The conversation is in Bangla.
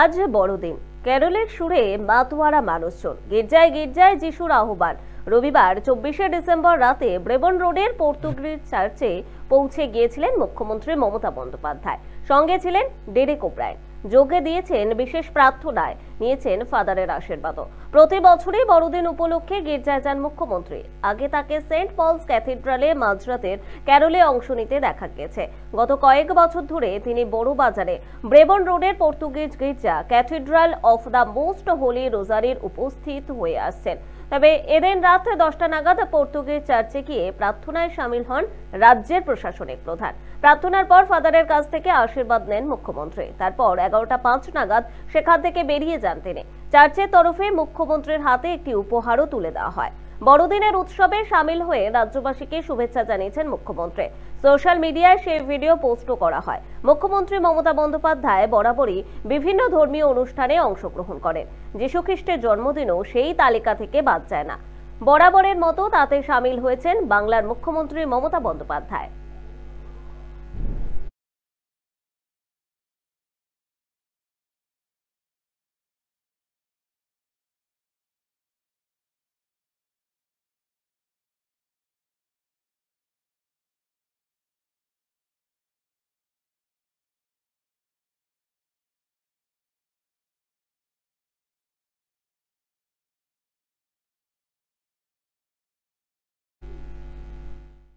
আজ বড়দিন। ক্যারলের সুরে মাতোয়ারা মানুষজন। গির্জায় গির্জায় যিশুর আহ্বান। রবিবার চব্বিশে ডিসেম্বর রাতে ব্রেবন রোডের পর্তুগিজ চার্চে পৌঁছে গিয়েছিলেন মুখ্যমন্ত্রী মমতা বন্দ্যোপাধ্যায়। সঙ্গে ছিলেন ডেরেক ওব্রায়ন। যোগে দিয়েছেন বিশেষ প্রার্থনায় নিয়েছেন ফাদারের আশীর্বাদও। প্রতি বছরই বড়দিন উপলক্ষে গির্জায় যান মুখ্যমন্ত্রী। আগে তাকে সেন্ট পলস ক্যাথিড্রালে মাঝরাতের ক্যারলে অংশ নিতে দেখা গেছে। গত কয়েক বছর ধরে তিনি বড় বাজারে ব্রেবন রোডের পর্তুগিজ গির্জা cathedral of the most holy রোজারির উপস্থিত হয়ে আসছেন। তবে এদিন রাত দশটা নাগাদ পর্তুগিজ চার্চে গিয়ে প্রার্থনায় সামিল হন রাজ্যের প্রশাসনিক প্রধান। প্রার্থনার পর ফাদারের কাছ থেকে আশীর্বাদ নেন মুখ্যমন্ত্রী। তারপর এগারোটা পাঁচ নাগাদ সেখান থেকে বেরিয়ে যান তিনি চার্চের তরফে মুখ্যমন্ত্রীর হাতে একটি উপহারও তুলে দেওয়া হয়। বড়দিনের উৎসবে সামিল হয়ে রাজ্যবাসীকে শুভেচ্ছা জানিয়েছেন মুখ্যমন্ত্রী। সোশ্যাল মিডিয়ায় সেই ভিডিও পোস্টও করা হয়। মুখ্যমন্ত্রী মমতা বন্দ্যোপাধ্যায় বরাবরই বিভিন্ন ধর্মীয় অনুষ্ঠানে অংশগ্রহণ করেন। যীশুখ্রিস্টের জন্মদিনও সেই তালিকা থেকে বাদ যায় না। বরাবরের মতো তাতে সামিল হয়েছেন বাংলার মুখ্যমন্ত্রী মমতা বন্দ্যোপাধ্যায়।